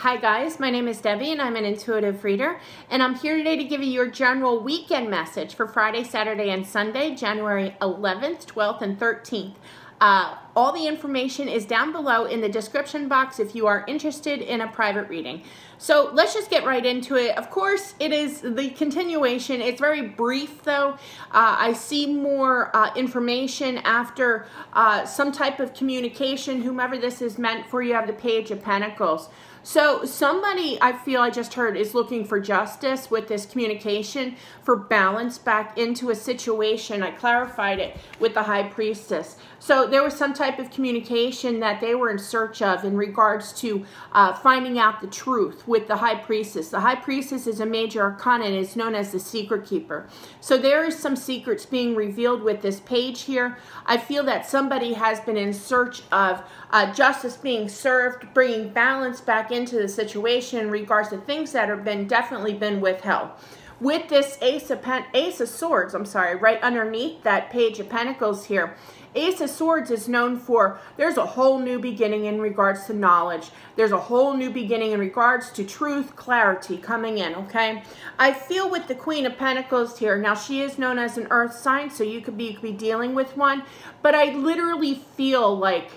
Hi guys, my name is Debbie and I'm an intuitive reader and I'm here today to give you your general weekend message for Friday, Saturday, and Sunday, January 11th, 12th, and 13th. Uh, all the information is down below in the description box if you are interested in a private reading. So let's just get right into it. Of course, it is the continuation. It's very brief though. Uh, I see more uh, information after uh, some type of communication, whomever this is meant for. You have the Page of Pentacles. So somebody I feel I just heard is looking for justice with this communication for balance back into a situation. I clarified it with the High Priestess. So there was some type of communication that they were in search of in regards to uh, finding out the truth with the High Priestess. The High Priestess is a major arcana and is known as the Secret Keeper. So there is some secrets being revealed with this page here. I feel that somebody has been in search of uh, justice being served, bringing balance back into the situation in regards to things that have been definitely been withheld with this ace of, Pen ace of swords, I'm sorry, right underneath that page of pentacles here, Ace of Swords is known for there's a whole new beginning in regards to knowledge. There's a whole new beginning in regards to truth, clarity coming in, okay? I feel with the Queen of Pentacles here, now she is known as an earth sign, so you could be, you could be dealing with one, but I literally feel like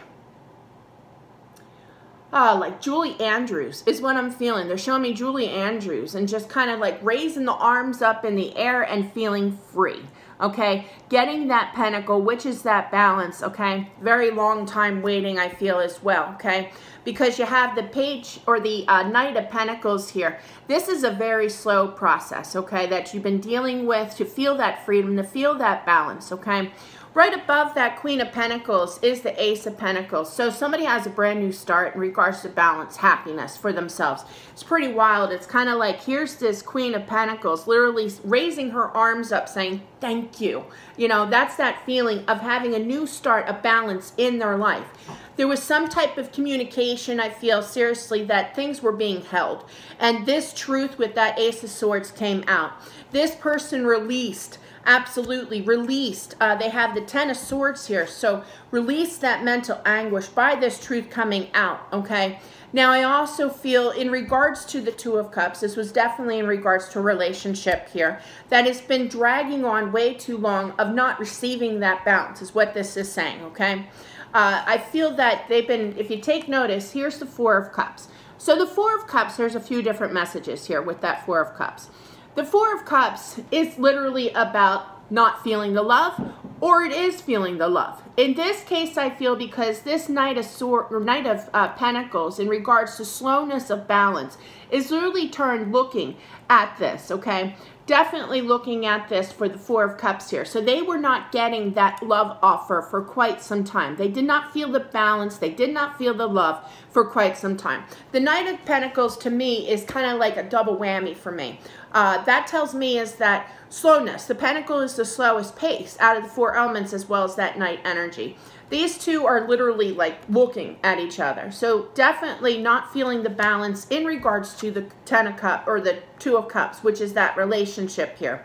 uh, like Julie Andrews is what I'm feeling. They're showing me Julie Andrews and just kind of like raising the arms up in the air and feeling free. Okay, getting that pentacle, which is that balance. Okay, very long time waiting, I feel as well. Okay, because you have the page or the uh, Knight of Pentacles here. This is a very slow process. Okay, that you've been dealing with to feel that freedom, to feel that balance. Okay Right above that Queen of Pentacles is the Ace of Pentacles. So somebody has a brand new start in regards to balance, happiness for themselves. It's pretty wild. It's kind of like, here's this Queen of Pentacles literally raising her arms up saying, thank you. You know, that's that feeling of having a new start, a balance in their life. There was some type of communication, I feel seriously, that things were being held. And this truth with that Ace of Swords came out. This person released Absolutely. Released. Uh, they have the Ten of Swords here. So release that mental anguish by this truth coming out, okay? Now, I also feel in regards to the Two of Cups, this was definitely in regards to a relationship here, that it's been dragging on way too long of not receiving that balance is what this is saying, okay? Uh, I feel that they've been, if you take notice, here's the Four of Cups. So the Four of Cups, there's a few different messages here with that Four of Cups. The Four of Cups is literally about not feeling the love or it is feeling the love. In this case, I feel because this Knight of Sword or Knight of uh, Pentacles in regards to slowness of balance is literally turned looking at this, okay? Definitely looking at this for the Four of Cups here. So they were not getting that love offer for quite some time. They did not feel the balance. They did not feel the love for quite some time. The Knight of Pentacles to me is kind of like a double whammy for me. Uh, that tells me is that slowness. The Pentacle is the slowest pace out of the four elements as well as that Knight energy. These two are literally like looking at each other. So definitely not feeling the balance in regards to the Ten of Cups or the Two of Cups, which is that relationship here.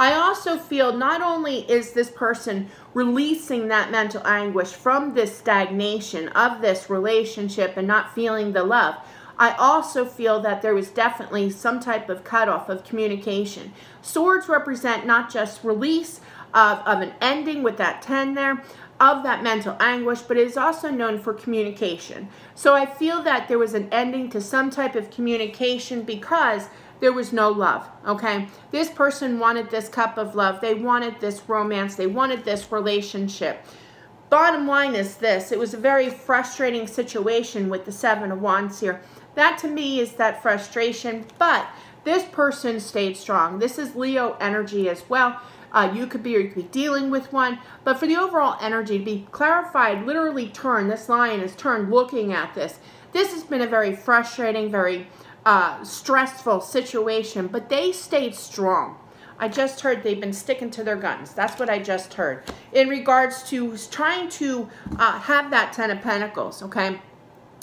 I also feel not only is this person releasing that mental anguish from this stagnation of this relationship and not feeling the love, I also feel that there was definitely some type of cutoff of communication. Swords represent not just release of, of an ending with that 10 there, of that mental anguish, but it is also known for communication. So I feel that there was an ending to some type of communication because there was no love, okay? This person wanted this cup of love. They wanted this romance. They wanted this relationship. Bottom line is this. It was a very frustrating situation with the Seven of Wands here. That to me is that frustration, but this person stayed strong. This is Leo energy as well. Uh, you could be or you could be dealing with one. But for the overall energy to be clarified, literally turned, this lion is turned looking at this. This has been a very frustrating, very uh, stressful situation, but they stayed strong. I just heard they've been sticking to their guns. That's what I just heard. In regards to trying to uh, have that Ten of Pentacles, okay?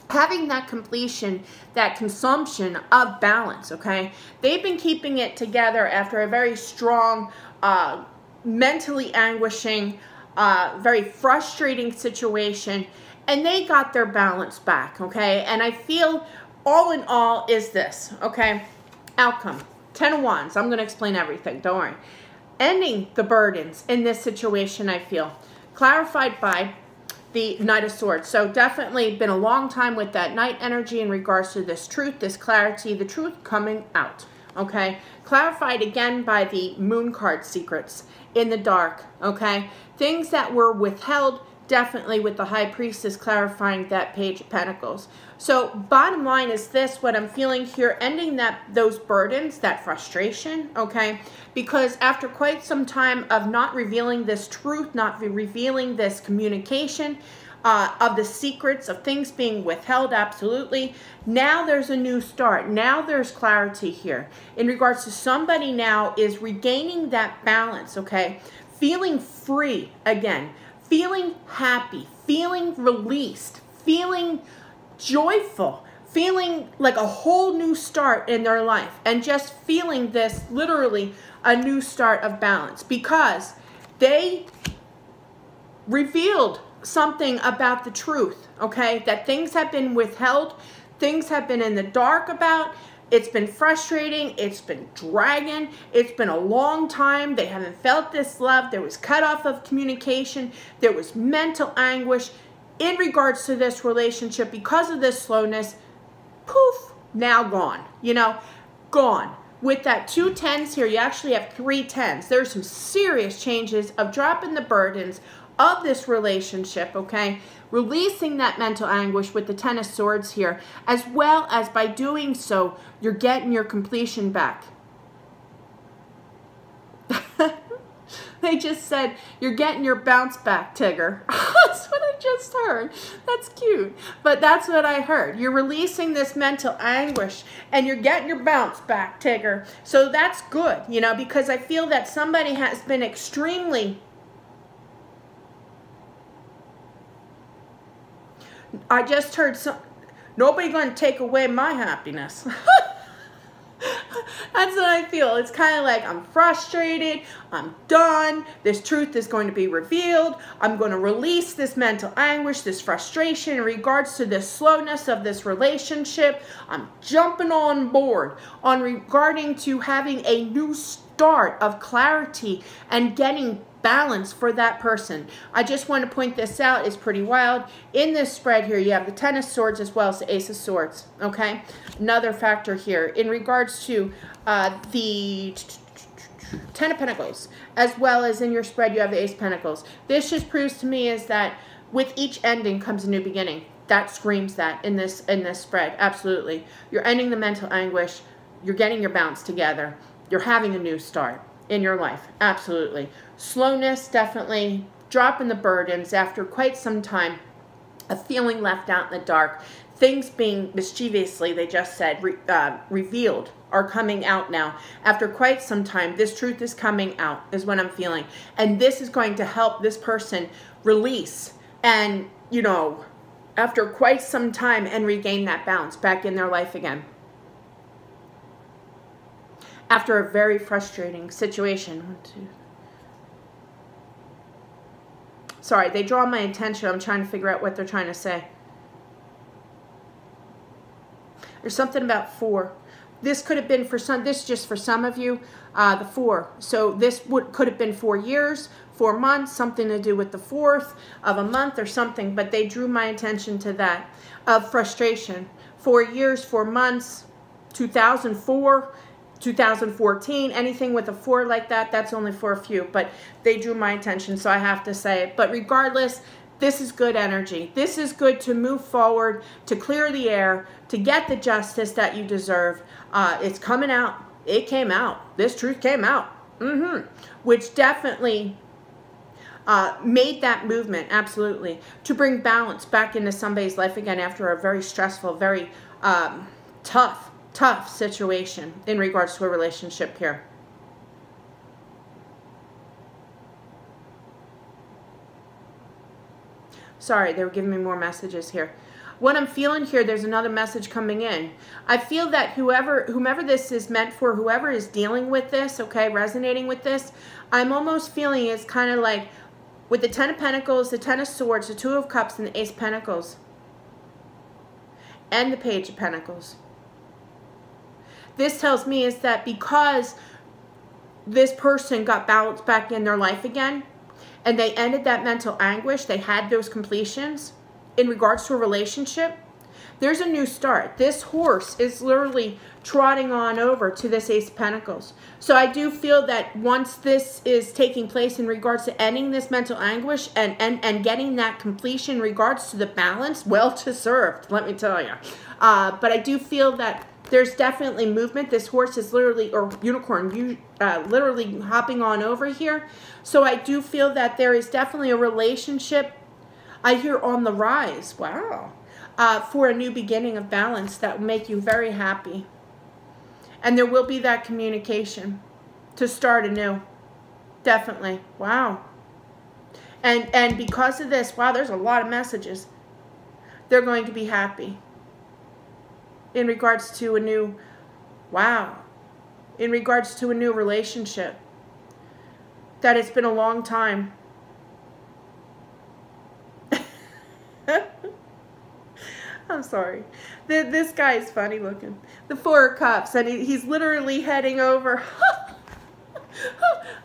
having that completion, that consumption of balance, okay? They've been keeping it together after a very strong, uh, mentally anguishing, uh, very frustrating situation, and they got their balance back, okay? And I feel all in all is this, okay? Outcome. Ten of Wands. I'm going to explain everything. Don't worry. Ending the burdens in this situation, I feel. Clarified by the Knight of Swords. So definitely been a long time with that Knight energy in regards to this truth, this clarity, the truth coming out. Okay. Clarified again by the Moon card secrets in the dark. Okay. Things that were withheld definitely with the high priestess clarifying that page of pentacles so bottom line is this what i'm feeling here ending that those burdens that frustration okay because after quite some time of not revealing this truth not revealing this communication uh, of the secrets of things being withheld absolutely. Now there's a new start. Now there's clarity here. In regards to somebody now is regaining that balance okay? Feeling free again. Feeling happy, feeling released, feeling joyful, feeling like a whole new start in their life, and just feeling this literally a new start of balance because they revealed something about the truth, okay? That things have been withheld, things have been in the dark about, it's been frustrating. It's been dragging. It's been a long time. They haven't felt this love. There was cut off of communication. There was mental anguish in regards to this relationship because of this slowness. Poof, now gone. You know, gone. With that two tens here, you actually have three tens. There's some serious changes of dropping the burdens of this relationship, okay? Releasing that mental anguish with the Ten of Swords here, as well as by doing so, you're getting your completion back. they just said, you're getting your bounce back, Tigger. that's what I just heard. That's cute. But that's what I heard. You're releasing this mental anguish and you're getting your bounce back, Tigger. So that's good, you know, because I feel that somebody has been extremely I just heard some, nobody going to take away my happiness. That's what I feel. It's kind of like I'm frustrated. I'm done. This truth is going to be revealed. I'm going to release this mental anguish, this frustration in regards to this slowness of this relationship. I'm jumping on board on regarding to having a new start of clarity and getting balance for that person. I just want to point this out. It's pretty wild. In this spread here, you have the Ten of Swords as well as the Ace of Swords. Okay? Another factor here. In regards to uh, the Ten of Pentacles, as well as in your spread, you have the Ace of Pentacles. This just proves to me is that with each ending comes a new beginning. That screams that in this in this spread. Absolutely. You're ending the mental anguish. You're getting your bounce together. You're having a new start in your life. Absolutely. Slowness, definitely. Dropping the burdens after quite some time A feeling left out in the dark. Things being mischievously, they just said, re, uh, revealed are coming out now. After quite some time, this truth is coming out, is what I'm feeling. And this is going to help this person release and, you know, after quite some time and regain that balance back in their life again after a very frustrating situation. Sorry, they draw my attention. I'm trying to figure out what they're trying to say. There's something about four. This could have been for some, this just for some of you, uh, the four. So this would could have been four years, four months, something to do with the fourth of a month or something, but they drew my attention to that, of frustration. Four years, four months, 2004, 2014, anything with a four like that, that's only for a few, but they drew my attention, so I have to say it. But regardless, this is good energy. This is good to move forward, to clear the air, to get the justice that you deserve. Uh, it's coming out. It came out. This truth came out. Mm-hmm. Which definitely uh, made that movement, absolutely, to bring balance back into somebody's life again after a very stressful, very um, tough tough situation in regards to a relationship here. Sorry, they were giving me more messages here. What I'm feeling here, there's another message coming in. I feel that whoever, whomever this is meant for, whoever is dealing with this, okay, resonating with this, I'm almost feeling it's kind of like with the Ten of Pentacles, the Ten of Swords, the Two of Cups, and the Ace of Pentacles and the Page of Pentacles. This tells me is that because this person got balanced back in their life again and they ended that mental anguish, they had those completions in regards to a relationship, there's a new start. This horse is literally trotting on over to this Ace of Pentacles. So I do feel that once this is taking place in regards to ending this mental anguish and, and, and getting that completion in regards to the balance, well deserved, let me tell you. Uh, but I do feel that there's definitely movement. This horse is literally, or unicorn, uh, literally hopping on over here. So I do feel that there is definitely a relationship I hear on the rise. Wow. Uh, for a new beginning of balance that will make you very happy. And there will be that communication to start anew. Definitely. Wow. And, and because of this, wow, there's a lot of messages. They're going to be happy in regards to a new, wow, in regards to a new relationship. That it's been a long time. I'm sorry. The, this guy is funny looking. The Four Cups, and he, he's literally heading over.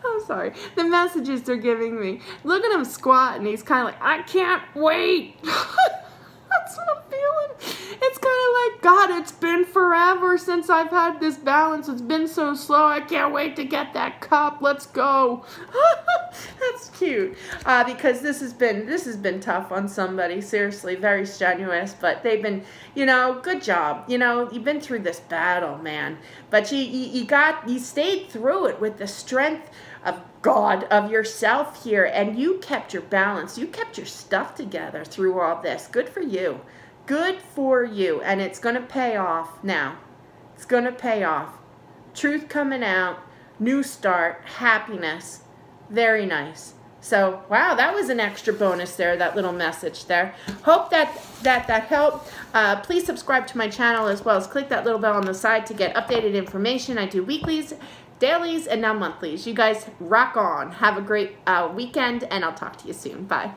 I'm sorry. The messages they're giving me. Look at him squatting. He's kind of like, I can't wait. That's what I'm feeling. It's kind of like, God, it's been forever since I've had this balance. It's been so slow. I can't wait to get that cup. Let's go. That's cute. Uh, because this has been this has been tough on somebody. Seriously, very strenuous. But they've been, you know, good job. You know, you've been through this battle, man. But you, you, you got, you stayed through it with the strength of God, of yourself here, and you kept your balance. You kept your stuff together through all this. Good for you. Good for you. And it's going to pay off now. It's going to pay off. Truth coming out, new start, happiness. Very nice. So, wow, that was an extra bonus there, that little message there. Hope that that, that helped. Uh, please subscribe to my channel as well as click that little bell on the side to get updated information. I do weeklies, dailies, and now monthlies. You guys rock on. Have a great uh, weekend, and I'll talk to you soon. Bye.